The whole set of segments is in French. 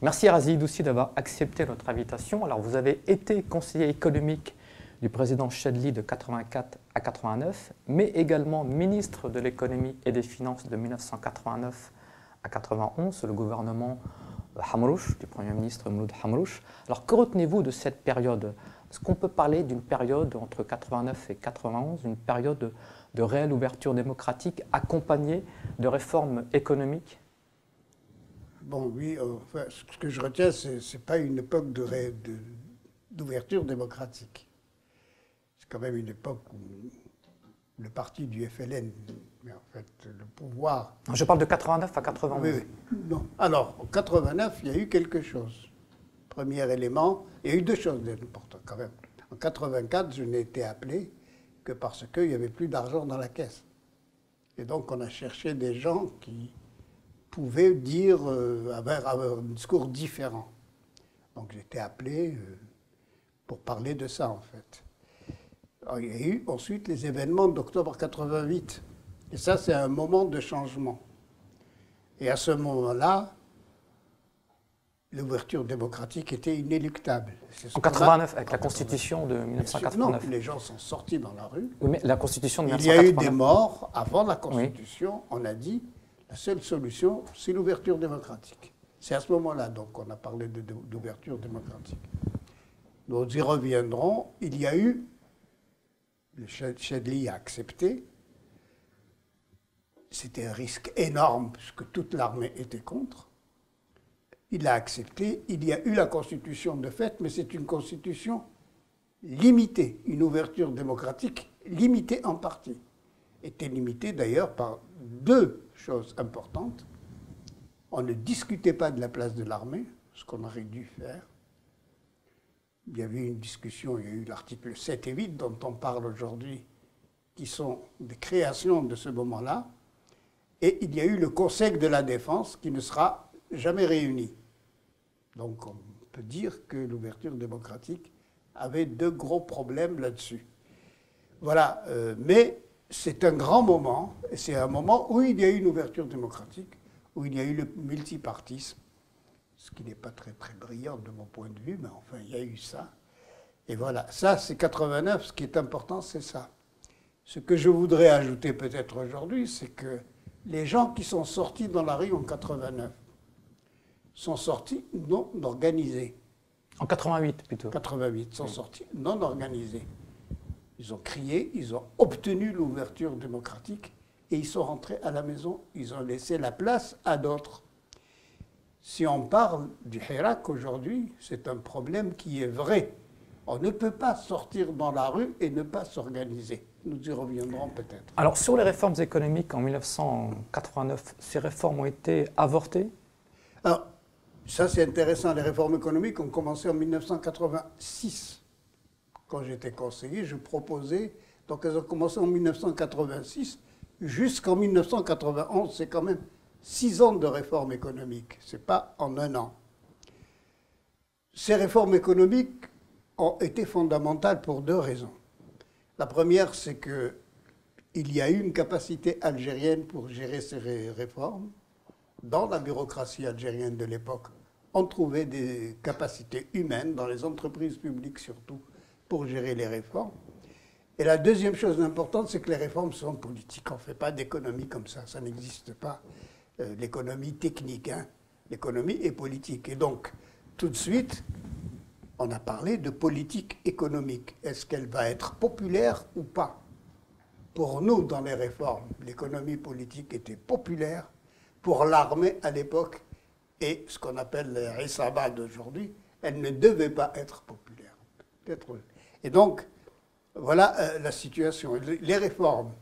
Merci Razid aussi d'avoir accepté notre invitation. Alors vous avez été conseiller économique du président Chadli de 84 à 89, mais également ministre de l'économie et des finances de 1989 à 91, le gouvernement Hamrouch, du Premier ministre Mouloud Hamrouch. Alors que retenez-vous de cette période? Est-ce qu'on peut parler d'une période entre 89 et 91, une période de, réelle ouverture démocratique accompagnée de réformes économiques? Bon, oui, ce que je retiens, ce n'est pas une époque d'ouverture démocratique. C'est quand même une époque où le parti du FLN, mais en fait le pouvoir. Je parle de 89 à 91. Oui, oui. Non. Alors, en 89, il y a eu quelque chose. Premier élément, il y a eu deux choses importantes quand même. En 84, je n'ai été appelé que parce qu'il n'y avait plus d'argent dans la caisse. Et donc, on a cherché des gens qui pouvaient dire, euh, avoir, un discours différent. Donc, été appelé euh, pour parler de ça, en fait. il y a eu ensuite les événements d'octobre 88. Et ça, c'est un moment de changement. Et à ce moment-là, l'ouverture démocratique était inéluctable. En 89, avec la Constitution de 1989. Non, les gens sont sortis dans la rue. Oui, mais la Constitution de 1989. Il y a eu des morts avant la Constitution. On a dit la seule solution, c'est l'ouverture démocratique. C'est à ce moment-là donc qu'on a parlé d'ouverture démocratique. Nous y reviendrons. Il y a eu, le Chadli a accepté, c'était un risque énorme puisque toute l'armée était contre. Il a accepté. Il y a eu la constitution de fait, mais c'est une constitution limitée, une ouverture démocratique limitée en partie. Était limitée d'ailleurs par deux choses importantes. On ne discutait pas de la place de l'armée, ce qu'on aurait dû faire. Il y avait une discussion, il y a eu l'article 7 et 8 dont on parle aujourd'hui, qui sont des créations de ce moment-là. Et il y a eu le Conseil de la Défense qui ne sera jamais réuni. Donc on peut dire que l'ouverture démocratique avait de gros problèmes là-dessus. Voilà, euh, mais c'est un grand moment, et c'est un moment où il y a eu une ouverture démocratique, où il y a eu le multipartisme, ce qui n'est pas très très brillant de mon point de vue, mais enfin il y a eu ça. Et voilà, ça c'est 89, ce qui est important c'est ça. Ce que je voudrais ajouter peut-être aujourd'hui, c'est que les gens qui sont sortis dans la rue en 89 sont sortis non organisés. En 88 plutôt 88, sont sortis non organisés. Ils ont crié, ils ont obtenu l'ouverture démocratique et ils sont rentrés à la maison. Ils ont laissé la place à d'autres. Si on parle du Hirak aujourd'hui, c'est un problème qui est vrai. On ne peut pas sortir dans la rue et ne pas s'organiser. Nous y reviendrons peut-être. Alors sur les réformes économiques en 1989, ces réformes ont été avortées? Alors, ça c'est intéressant. Les réformes économiques ont commencé en 1986 quand j'étais conseiller, je proposais, donc elles ont commencé en 1986 jusqu'en 1991, c'est quand même six ans de réformes économiques, ce n'est pas en un an. Ces réformes économiques ont été fondamentales pour deux raisons. La première, c'est qu'il y a eu une capacité algérienne pour gérer ces réformes. Dans la bureaucratie algérienne de l'époque, on trouvait des capacités humaines, dans les entreprises publiques surtout, pour gérer les réformes. Et la deuxième chose importante, c'est que les réformes sont politiques. On ne fait pas d'économie comme ça, ça n'existe pas. Euh, l'économie technique, hein. l'économie est politique. Et donc, tout de suite, on a parlé de politique économique. Est-ce qu'elle va être populaire ou pas? Pour nous, dans les réformes, l'économie politique était populaire. Pour l'armée à l'époque, et ce qu'on appelle les d'aujourd'hui, elle ne devait pas être populaire. Peut-être et donc, voilà euh, la situation. Les réformes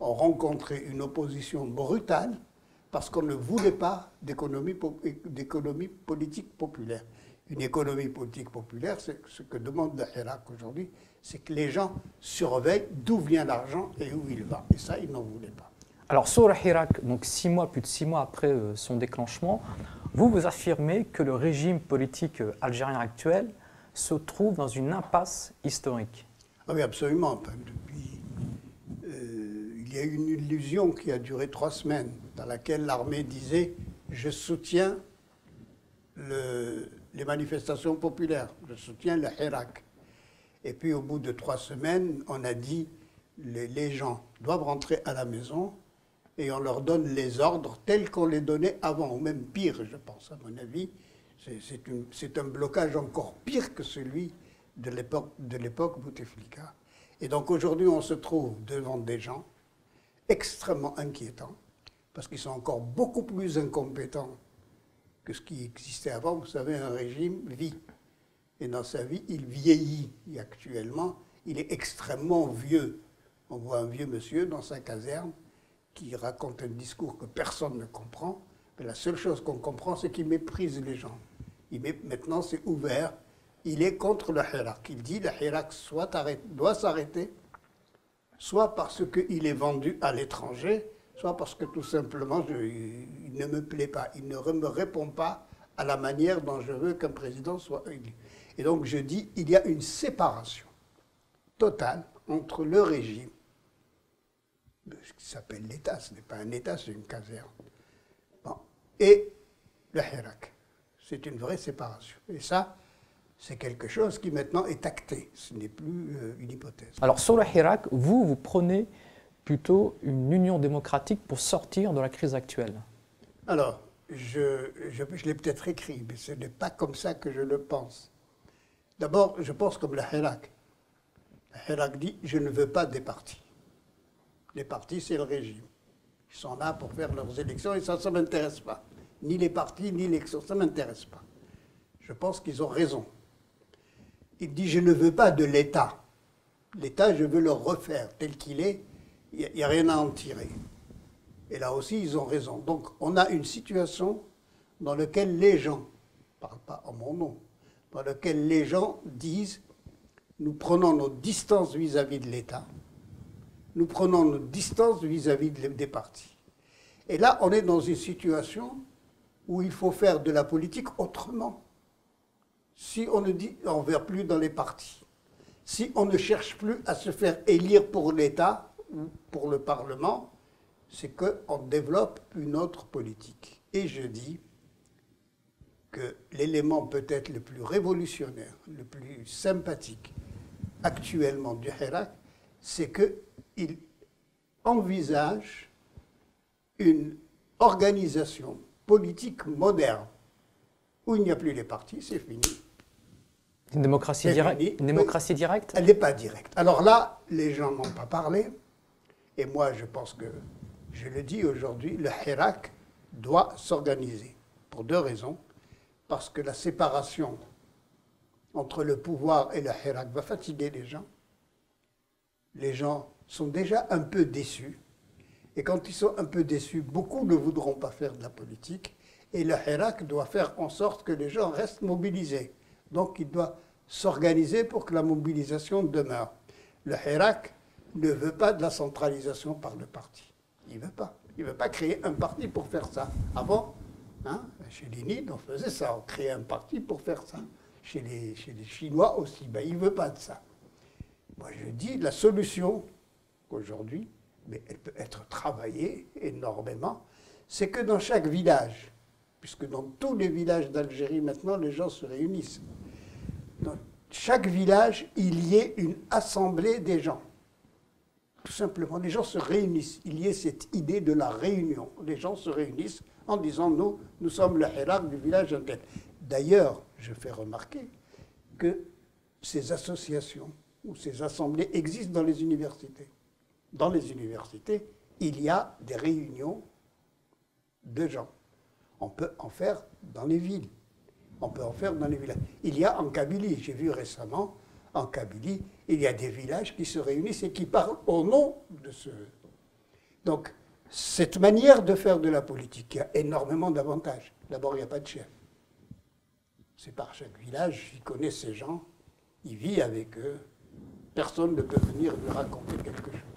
ont rencontré une opposition brutale parce qu'on ne voulait pas d'économie politique populaire. Une économie politique populaire, c'est ce que demande l'Irak aujourd'hui, c'est que les gens surveillent d'où vient l'argent et où il va. Et ça, ils n'en voulaient pas. Alors, sur Hirak, donc six mois, plus de six mois après euh, son déclenchement, vous vous affirmez que le régime politique euh, algérien actuel se trouve dans une impasse historique. Ah oui, absolument. Depuis, euh, il y a eu une illusion qui a duré trois semaines, dans laquelle l'armée disait Je soutiens les manifestations populaires. Je soutiens le Hirak. Et puis au bout de trois semaines, on a dit les, les gens doivent rentrer à la maison et on leur donne les ordres tels qu'on les donnait avant, ou même pire, je pense, à mon avis. C'est un blocage encore pire que celui de l'époque Bouteflika. Et donc aujourd'hui, on se trouve devant des gens extrêmement inquiétants, parce qu'ils sont encore beaucoup plus incompétents que ce qui existait avant. Vous savez, un régime vit. Et dans sa vie, il vieillit. Et actuellement, il est extrêmement vieux. On voit un vieux monsieur dans sa caserne qui raconte un discours que personne ne comprend. Mais la seule chose qu'on comprend, c'est qu'il méprise les gens. Maintenant, c'est ouvert. Il est contre le Hirak. Il dit que le Hirak doit s'arrêter, soit parce qu'il est vendu à l'étranger, soit parce que tout simplement, il ne me plaît pas. Il ne me répond pas à la manière dont je veux qu'un président soit élu. Et donc, je dis, il y a une séparation totale entre le régime ce qui s'appelle l'État, ce n'est pas un État, c'est une caserne. Et le Hirak. C'est une vraie séparation. Et ça, c'est quelque chose qui maintenant est acté. Ce n'est plus euh, une hypothèse. Alors sur le Hirak, vous, vous prenez plutôt une union démocratique pour sortir de la crise actuelle Alors, je, je, l'ai peut-être écrit, mais ce n'est pas comme ça que je le pense. D'abord, je pense comme le Hirak. Le Hirak dit, je ne veux pas des partis. Les partis, c'est le régime. Ils sont là pour faire leurs élections et ça, ça ne m'intéresse pas. Ni les partis, ni l'élection, ça ne m'intéresse pas. Je pense qu'ils ont raison. Il dit, je ne veux pas de l'État. L'État, je veux le refaire tel qu'il est. Il n'y a, rien à en tirer. Et là aussi, ils ont raison. Donc, on a une situation dans laquelle les gens, je ne parle pas en mon nom, dans laquelle les gens disent, nous prenons nos distances vis-à-vis -vis de l'État nous prenons nos distances vis-à-vis des partis. Et là, on est dans une situation où il faut faire de la politique autrement. Si on ne dit, on ne plus dans les partis. Si on ne cherche plus à se faire élire pour l'État ou pour le Parlement, c'est qu'on développe une autre politique. Et je dis que l'élément peut-être le plus révolutionnaire, le plus sympathique actuellement du Hirak, c'est que il envisage une organisation politique moderne où il n'y a plus les partis, c'est fini. Une démocratie, directe, une démocratie directe Elle n'est pas directe. Alors là, les gens n'ont pas parlé. Et moi, je pense que, je le dis aujourd'hui, le Hirak doit s'organiser pour deux raisons. Parce que la séparation entre le pouvoir et le Hirak va fatiguer les gens. Les gens sont déjà un peu déçus. Et quand ils sont un peu déçus, beaucoup ne voudront pas faire de la politique. Et le Hirak doit faire en sorte que les gens restent mobilisés. Donc il doit s'organiser pour que la mobilisation demeure. Le Hirak ne veut pas de la centralisation par le parti. Il ne veut pas. Il ne veut pas créer un parti pour faire ça. Avant, hein, chez Nids, on faisait ça. On créait un parti pour faire ça. Chez les, Chinois aussi. Ben, il ne veut pas de ça. Moi, je dis la solution, aujourd'hui, mais elle peut être travaillée énormément, c'est que dans chaque village, puisque dans tous les villages d'Algérie maintenant, les gens se réunissent, dans chaque village, il y ait une assemblée des gens. Tout simplement, les gens se réunissent. Il y ait cette idée de la réunion. Les gens se réunissent en disant nous, nous sommes le hirak du village tel. D'ailleurs, je fais remarquer que ces associations ou ces assemblées existent dans les universités dans les universités, il y a des réunions de gens. On peut en faire dans les villes. On peut en faire dans les villages. Il y a en Kabylie, j'ai vu récemment, en Kabylie, il y a des villages qui se réunissent et qui parlent au nom de ce. Donc, cette manière de faire de la politique a énormément d'avantages. D'abord, il n'y a pas de chef. C'est par chaque village, il connaît ces gens, il vit avec eux. Personne ne peut venir lui raconter quelque chose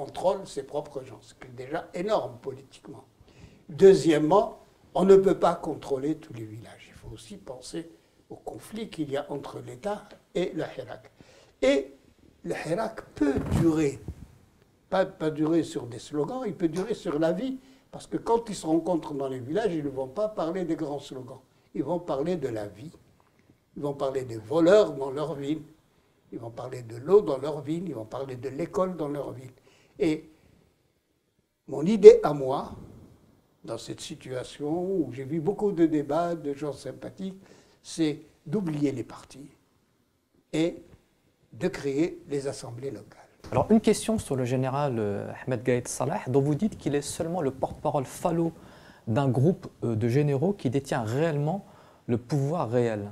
contrôle ses propres gens, ce qui est déjà énorme politiquement. Deuxièmement, on ne peut pas contrôler tous les villages. Il faut aussi penser au conflit qu'il y a entre l'État et le Hirak. Et le Hirak peut durer, pas, pas durer sur des slogans, il peut durer sur la vie, parce que quand ils se rencontrent dans les villages, ils ne vont pas parler des grands slogans. ils vont parler de la vie. Ils vont parler des voleurs dans leur ville. Ils vont parler de l'eau dans leur ville. Ils vont parler de l'école dans leur ville. Et mon idée à moi, dans cette situation où j'ai vu beaucoup de débats, de gens sympathiques, c'est d'oublier les partis et de créer les assemblées locales. Alors une question sur le général euh, Ahmed Gaïd Salah, dont vous dites qu'il est seulement le porte-parole falot d'un groupe euh, de généraux qui détient réellement le pouvoir réel.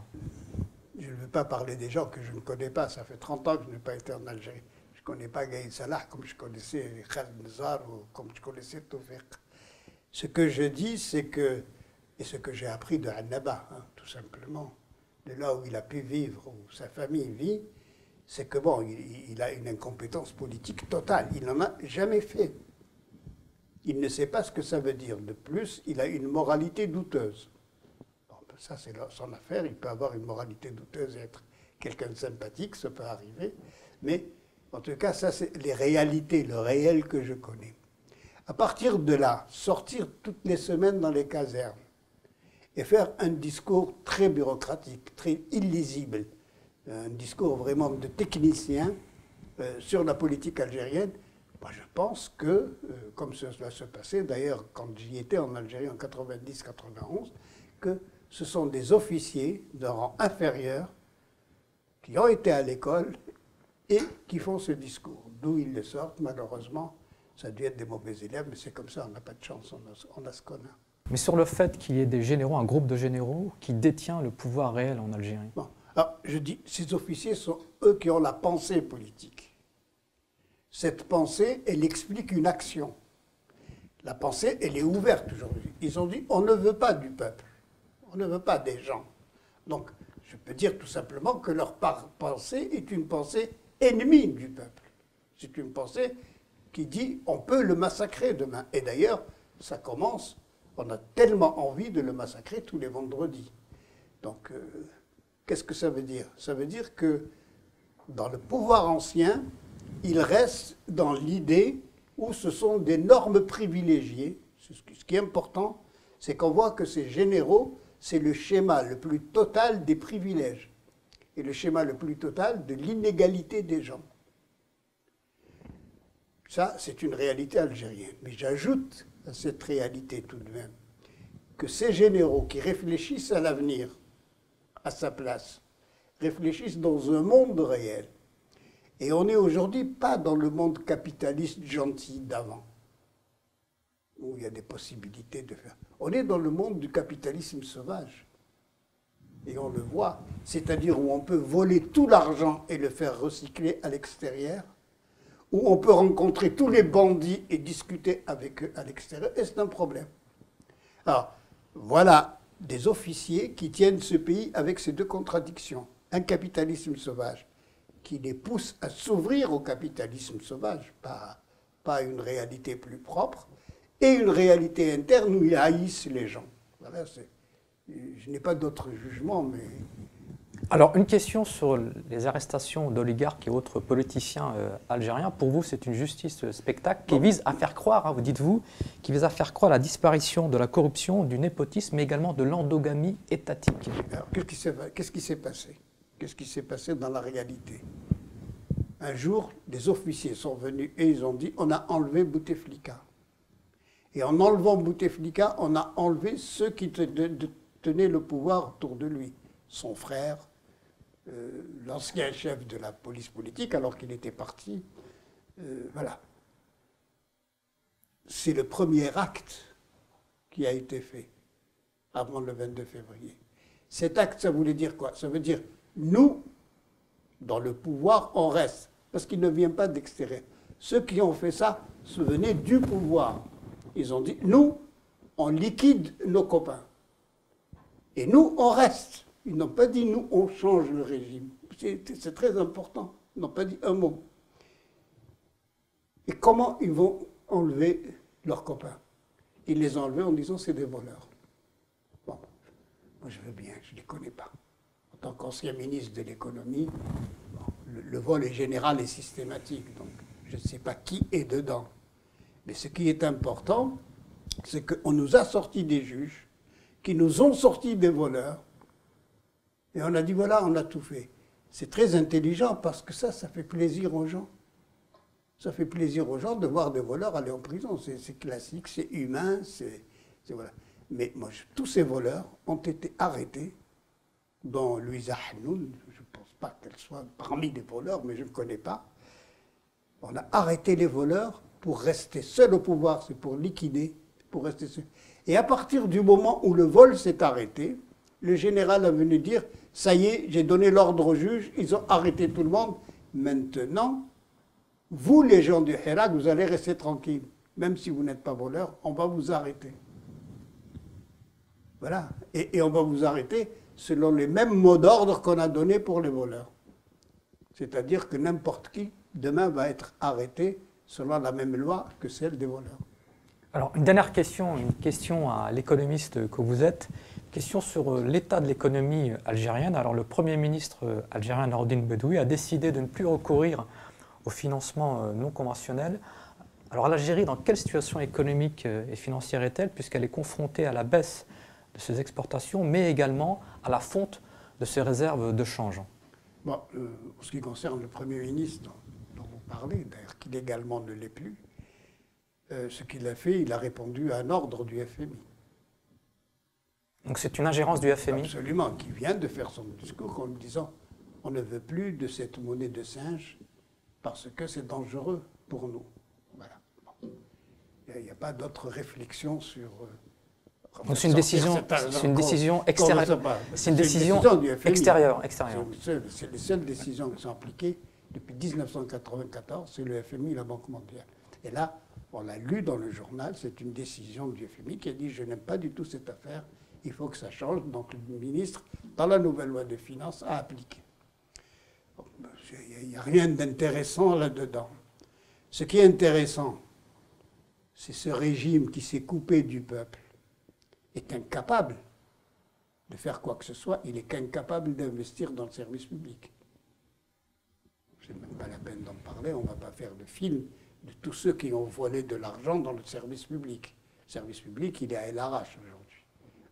Je ne veux pas parler des gens que je ne connais pas, ça fait 30 ans que je n'ai pas été en Algérie. Connais pas Gaïd Salah comme je connaissais Khaled Nazar ou comme je connaissais Tawfiq. Ce que je dis, c'est que, et ce que j'ai appris de Annaba, hein, tout simplement, de là où il a pu vivre, où sa famille vit, c'est que bon, il, a une incompétence politique totale. Il n'en a jamais fait. Il ne sait pas ce que ça veut dire. De plus, il a une moralité douteuse. Bon, ben ça, c'est son affaire. Il peut avoir une moralité douteuse et être quelqu'un de sympathique, ça peut arriver. Mais en tout cas, ça, c'est les réalités, le réel que je connais. À partir de là, sortir toutes les semaines dans les casernes et faire un discours très bureaucratique, très illisible, un discours vraiment de technicien euh, sur la politique algérienne, moi je pense que, euh, comme cela se passait d'ailleurs quand j'y étais en Algérie en 90-91, que ce sont des officiers de rang inférieur qui ont été à l'école et qui font ce discours. D'où ils le sortent, malheureusement, ça a dû être des mauvais élèves, mais c'est comme ça, on n'a pas de chance, on a, ce qu'on a. Mais sur le fait qu'il y ait des généraux, un groupe de généraux qui détient le pouvoir réel en Algérie. Alors, je dis, ces officiers sont eux qui ont la pensée politique. Cette pensée, elle explique une action. La pensée, elle est ouverte aujourd'hui. Ils ont dit, on ne veut pas du peuple, on ne veut pas des gens. Donc, je peux dire tout simplement que leur pensée est une pensée ennemie du peuple. C'est une pensée qui dit, on peut le massacrer demain. Et d'ailleurs, ça commence, on a tellement envie de le massacrer tous les vendredis. Donc, euh, Qu'est-ce que ça veut dire? Ça veut dire que dans le pouvoir ancien, il reste dans l'idée où ce sont des normes privilégiées. Ce qui est important, c'est qu'on voit que ces généraux, c'est le schéma le plus total des privilèges et le schéma le plus total de l'inégalité des gens. Ça, c'est une réalité algérienne. Mais j'ajoute à cette réalité tout de même que ces généraux qui réfléchissent à l'avenir, à sa place, réfléchissent dans un monde réel. Et on n'est aujourd'hui pas dans le monde capitaliste gentil d'avant, où il y a des possibilités de faire. On est dans le monde du capitalisme sauvage. Et on le voit, c'est-à-dire où on peut voler tout l'argent et le faire recycler à l'extérieur, où on peut rencontrer tous les bandits et discuter avec eux à l'extérieur, et c'est un problème. Alors, voilà des officiers qui tiennent ce pays avec ces deux contradictions. Un capitalisme sauvage qui les pousse à s'ouvrir au capitalisme sauvage, pas, une réalité plus propre, et une réalité interne où ils haïssent les gens. Voilà, je n'ai pas d'autre jugement, mais alors, une question sur les arrestations d'oligarques et autres politiciens euh, algériens. Pour vous, c'est une justice euh, spectacle qui vise à faire croire, hein, vous dites-vous, qui vise à faire croire la disparition de la corruption, du népotisme, mais également de l'endogamie étatique. Alors, qu'est-ce qui s'est passé? Qu'est-ce qui s'est passé dans la réalité? Un jour, des officiers sont venus et ils ont dit on a enlevé Bouteflika. Et en enlevant Bouteflika, on a enlevé ceux qui le pouvoir autour de lui. Son frère, euh, l'ancien chef de la police politique, alors qu'il était parti. Euh, voilà. C'est le premier acte qui a été fait avant le 22 février. Cet acte, ça voulait dire quoi? Ça veut dire, nous, dans le pouvoir, on reste, parce qu'il ne vient pas d'extérieur. Ceux qui ont fait ça se venaient du pouvoir. Ils ont dit, nous, on liquide nos copains. Et nous, on reste. Ils n'ont pas dit nous, on change le régime. C'est très important. Ils n'ont pas dit un mot. Et comment ils vont enlever leurs copains? Ils les ont enlevés en disant c'est des voleurs. Bon, moi je veux bien, je ne les connais pas. En tant qu'ancien ministre de l'économie, le, le, vol est général et systématique, donc je ne sais pas qui est dedans. Mais ce qui est important, c'est qu'on nous a sorti des juges qui nous ont sortis des voleurs. Et on a dit, voilà, on a tout fait. C'est très intelligent parce que ça, ça fait plaisir aux gens. Ça fait plaisir aux gens de voir des voleurs aller en prison. C'est classique, c'est humain, c'est voilà. Mais moi, tous ces voleurs ont été arrêtés, dont Louisa Hanoun, je ne pense pas qu'elle soit parmi les voleurs, mais je ne connais pas. On a arrêté les voleurs pour rester seul au pouvoir, c'est pour liquider, Et à partir du moment où le vol s'est arrêté, le général a venu dire Ça y est, j'ai donné l'ordre au juge, ils ont arrêté tout le monde. Maintenant, vous, les gens du Hirak, vous allez rester tranquilles. Même si vous n'êtes pas voleur, on va vous arrêter. Voilà. Et, on va vous arrêter selon les mêmes mots d'ordre qu'on a donnés pour les voleurs. C'est-à-dire que n'importe qui, demain, va être arrêté selon la même loi que celle des voleurs. Alors, une dernière question, une question à l'économiste que vous êtes. Question sur euh, l'état de l'économie algérienne. Alors, le Premier ministre euh, algérien Nordin Bedoui a décidé de ne plus recourir au financement euh, non conventionnel. Alors, l'Algérie, dans quelle situation économique et financière est-elle, puisqu'elle est confrontée à la baisse de ses exportations, mais également à la fonte de ses réserves de change? Euh, en ce qui concerne le Premier ministre dont, vous parlez, d'ailleurs qui légalement ne l'est plus, euh, ce qu'il a fait, il a répondu à un ordre du FMI. Donc c'est une ingérence du FMI Absolument, qui vient de faire son discours en disant on ne veut plus de cette monnaie de singe parce que c'est dangereux pour nous. Voilà. Il n'y a, pas d'autre réflexion sur... Euh, c'est une décision, c'est une décision extérieure. C'est une décision extérieure. C'est les seules décisions qui sont appliquées depuis 1994, c'est le FMI et la Banque mondiale. Et là, on l'a lu dans le journal, c'est une décision du FMI qui a dit je n'aime pas du tout cette affaire, il faut que ça change. Donc le ministre, dans la nouvelle loi de finances, a appliqué. Il n'y a rien d'intéressant là-dedans. Ce qui est intéressant, c'est ce régime qui s'est coupé du peuple est incapable de faire quoi que ce soit, il est qu'incapable d'investir dans le service public. Ce n'est même pas la peine d'en parler, on ne va pas faire de film de tous ceux qui ont volé de l'argent dans le service public. Le service public, il est à l'arrache aujourd'hui.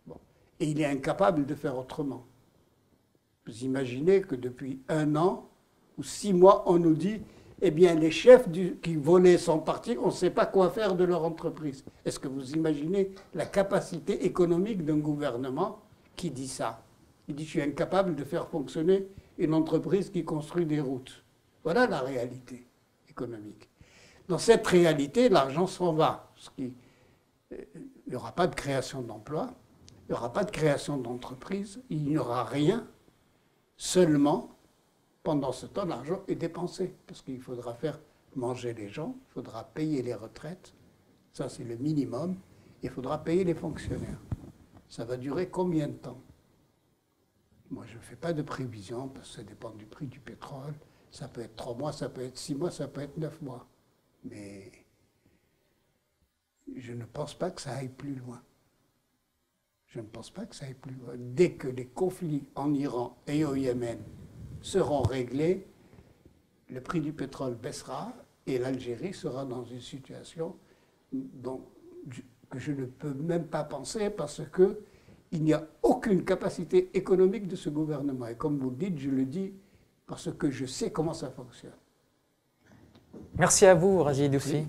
Bon. Et il est incapable de faire autrement. Vous imaginez que depuis un an ou six mois, on nous dit eh bien, les chefs qui volaient sont partis, on ne sait pas quoi faire de leur entreprise. Est-ce que vous imaginez la capacité économique d'un gouvernement qui dit ça? Il dit, je suis incapable de faire fonctionner une entreprise qui construit des routes. Voilà la réalité économique. Dans cette réalité, l'argent s'en va. il n'y aura pas de création d'emplois, il n'y aura pas de création d'entreprise, il n'y aura rien, seulement pendant ce temps, l'argent est dépensé, parce qu'il faudra faire manger les gens, il faudra payer les retraites, ça c'est le minimum, il faudra payer les fonctionnaires. Ça va durer combien de temps? Moi, je ne fais pas de prévision, parce que ça dépend du prix du pétrole. Ça peut être trois mois, ça peut être six mois, ça peut être neuf mois. Mais je ne pense pas que ça aille plus loin. Je ne pense pas que ça aille plus loin. Dès que les conflits en Iran et au Yémen seront réglés, le prix du pétrole baissera et l'Algérie sera dans une situation que je ne peux même pas penser parce que il n'y a aucune capacité économique de ce gouvernement. Et comme vous le dites, je le dis parce que je sais comment ça fonctionne. Merci à vous, Raji Doussi.